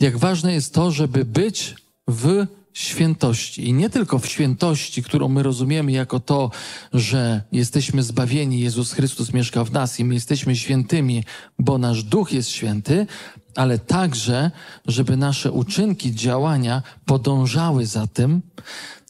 Jak ważne jest to, żeby być w świętości. I nie tylko w świętości, którą my rozumiemy jako to, że jesteśmy zbawieni, Jezus Chrystus mieszka w nas i my jesteśmy świętymi, bo nasz duch jest święty, ale także, żeby nasze uczynki, działania podążały za tym,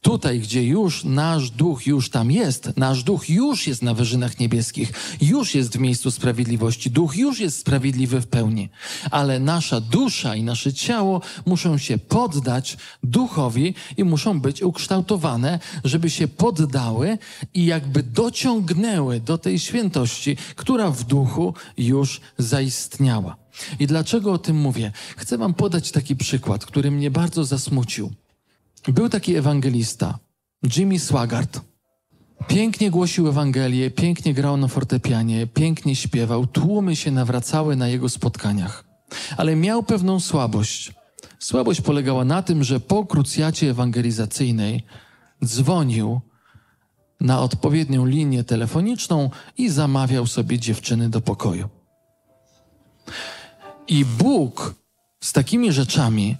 Tutaj, gdzie już nasz duch już tam jest, nasz duch już jest na wyżynach niebieskich, już jest w miejscu sprawiedliwości, duch już jest sprawiedliwy w pełni, ale nasza dusza i nasze ciało muszą się poddać duchowi i muszą być ukształtowane, żeby się poddały i jakby dociągnęły do tej świętości, która w duchu już zaistniała. I dlaczego o tym mówię? Chcę Wam podać taki przykład, który mnie bardzo zasmucił. Był taki ewangelista, Jimmy Swaggart. Pięknie głosił Ewangelię, pięknie grał na fortepianie, pięknie śpiewał, tłumy się nawracały na jego spotkaniach. Ale miał pewną słabość. Słabość polegała na tym, że po krucjacie ewangelizacyjnej dzwonił na odpowiednią linię telefoniczną i zamawiał sobie dziewczyny do pokoju. I Bóg z takimi rzeczami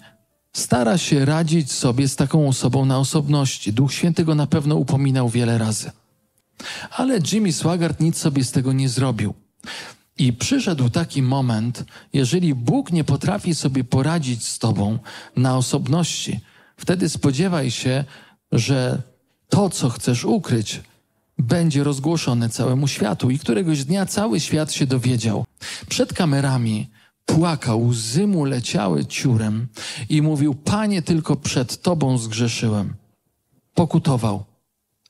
stara się radzić sobie z taką osobą na osobności. Duch Święty go na pewno upominał wiele razy. Ale Jimmy Swaggart nic sobie z tego nie zrobił. I przyszedł taki moment, jeżeli Bóg nie potrafi sobie poradzić z tobą na osobności, wtedy spodziewaj się, że to, co chcesz ukryć, będzie rozgłoszone całemu światu. I któregoś dnia cały świat się dowiedział. Przed kamerami płakał, łzy mu leciały ciurem i mówił: Panie, tylko przed Tobą zgrzeszyłem. Pokutował.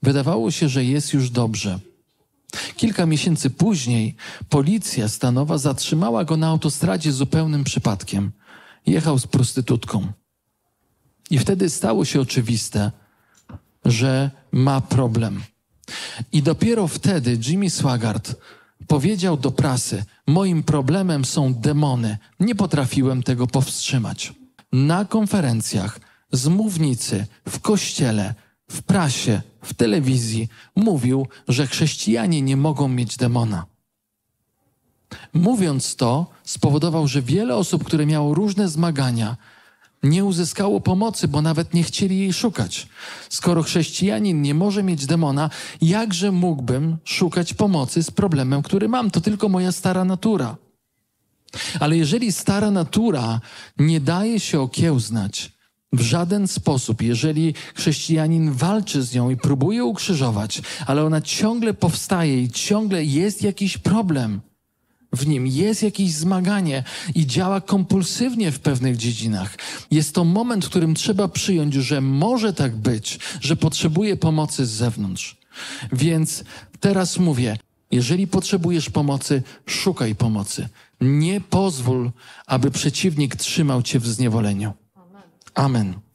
Wydawało się, że jest już dobrze. Kilka miesięcy później policja stanowa zatrzymała go na autostradzie zupełnym przypadkiem. Jechał z prostytutką. I wtedy stało się oczywiste, że ma problem. I dopiero wtedy Jimmy Swaggart powiedział do prasy: Moim problemem są demony. Nie potrafiłem tego powstrzymać. Na konferencjach, z mównicy, w kościele, w prasie, w telewizji mówił, że chrześcijanie nie mogą mieć demona. Mówiąc to, spowodował, że wiele osób, które miało różne zmagania, nie uzyskało pomocy, bo nawet nie chcieli jej szukać. Skoro chrześcijanin nie może mieć demona, jakże mógłbym szukać pomocy z problemem, który mam? To tylko moja stara natura. Ale jeżeli stara natura nie daje się okiełznać w żaden sposób, jeżeli chrześcijanin walczy z nią i próbuje ukrzyżować, ale ona ciągle powstaje i ciągle jest jakiś problem, w nim jest jakieś zmaganie i działa kompulsywnie w pewnych dziedzinach. Jest to moment, w którym trzeba przyjąć, że może tak być, że potrzebuje pomocy z zewnątrz. Więc teraz mówię, jeżeli potrzebujesz pomocy, szukaj pomocy. Nie pozwól, aby przeciwnik trzymał cię w zniewoleniu. Amen.